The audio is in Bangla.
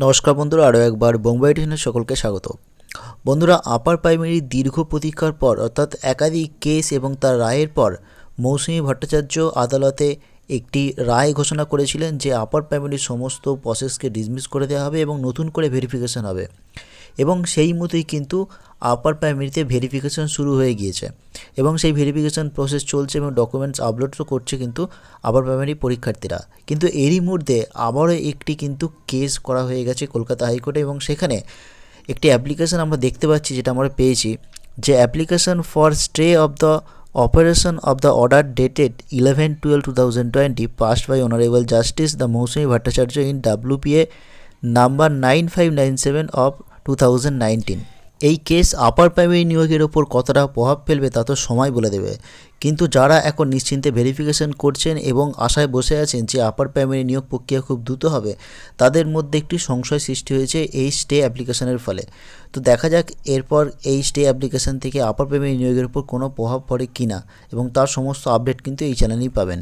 নমস্কার বন্ধুরা, আরও একবার বোম্বাই টিউশনের সকলকে স্বাগত। বন্ধুরা আপার প্রাইমারি দীর্ঘ প্রতীক্ষার পর, অর্থাৎ একাধিক কেস এবং তার রায়ের পর, মৌসুমী ভট্টাচার্য আদালতে একটি রায় ঘোষণা করেছিলেন যে আপার প্রাইমারির সমস্ত প্রসেসকে ডিসমিস করে দেওয়া হবে এবং নতুন করে ভেরিফিকেশন হবে। এবং সেই মতোই কিন্তু আপার প্রাইমারিতে ভেরিফিকেশন শুরু হয়ে গিয়েছে এবং সেই ভেরিফিকেশন প্রসেস চলছে এবং ডকুমেন্টস আপলোড তো করছে কিন্তু আপার প্রাইমারি পরীক্ষার্থীরা। কিন্তু এরই মধ্যে আবারও একটি কিন্তু কেস করা হয়ে গেছে কলকাতা হাইকোর্টে এবং সেখানে একটি অ্যাপ্লিকেশন আমরা দেখতে পাচ্ছি যেটা আমরা পেয়েছি যে application for stay of the operation of the order dated eleven twelve two thousand twenty passed by honourable justice the Mousumi Bhattacharya in WPA number nine five nine seven of two thousand nineteen এই কেস আপার প্রাইমারি নিয়োগের ওপর কতটা প্রভাব ফেলবে তা তো সময় বলে দেবে। কিন্তু যারা এখন নিশ্চিন্তে ভেরিফিকেশন করছেন এবং আশায় বসে আছেন যে আপার প্রাইমারি নিয়োগ প্রক্রিয়া খুব দ্রুত হবে, তাদের মধ্যে একটি সংশয় সৃষ্টি হয়েছে এই স্টে অ্যাপ্লিকেশনের ফলে। তো দেখা যাক এরপর এই স্টে অ্যাপ্লিকেশন থেকে আপার প্রাইমারি নিয়োগের উপর কোনো প্রভাব পড়ে কি না এবং তার সমস্ত আপডেট কিন্তু এই চ্যানেলেই পাবেন।